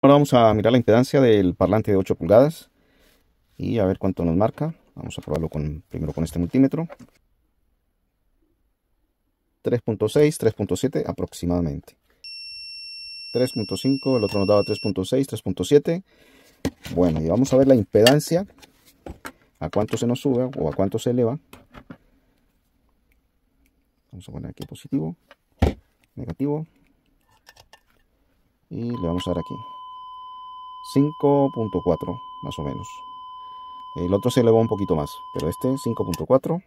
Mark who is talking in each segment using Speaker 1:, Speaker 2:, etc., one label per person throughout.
Speaker 1: Ahora vamos a mirar la impedancia del parlante de 8 pulgadas y a ver cuánto nos marca. Vamos a probarlo con, primero con este multímetro. 3.6, 3.7 aproximadamente. 3.5, el otro nos daba 3.6, 3.7. Bueno, y vamos a ver la impedancia, a cuánto se nos sube o a cuánto se eleva. Vamos a poner aquí positivo, negativo. Y le vamos a dar aquí. 5.4 más o menos. El otro se elevó un poquito más, pero este 5.4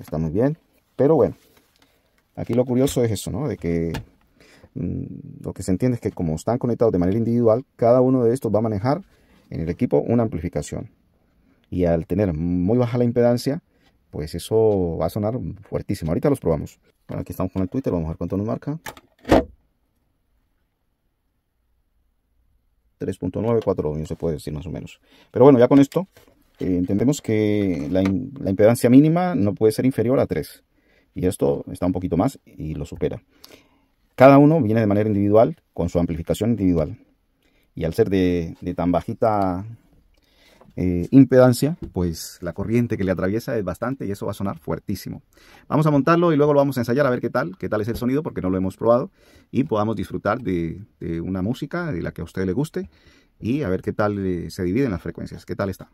Speaker 1: está muy bien. Pero bueno, aquí lo curioso es eso, ¿no? De que mm, lo que se entiende es que como están conectados de manera individual, cada uno de estos va a manejar en el equipo una amplificación. Y al tener muy baja la impedancia, pues eso va a sonar fuertísimo. Ahorita los probamos. Bueno, aquí estamos con el Twitter, vamos a ver cuánto nos marca. 3.94 no se puede decir más o menos. Pero bueno, ya con esto eh, entendemos que la, la, impedancia mínima no puede ser inferior a 3. Y esto está un poquito más y lo supera. Cada uno viene de manera individual con su amplificación individual. Y al ser de tan bajita eh, impedancia, pues la corriente que le atraviesa es bastante y eso va a sonar fuertísimo. Vamos a montarlo y luego lo vamos a ensayar a ver qué tal, qué tal es el sonido porque no lo hemos probado y podamos disfrutar de, una música de la que a usted le guste y a ver qué tal eh, se dividen las frecuencias, qué tal está.